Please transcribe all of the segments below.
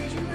decision.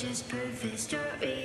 just perfect. Story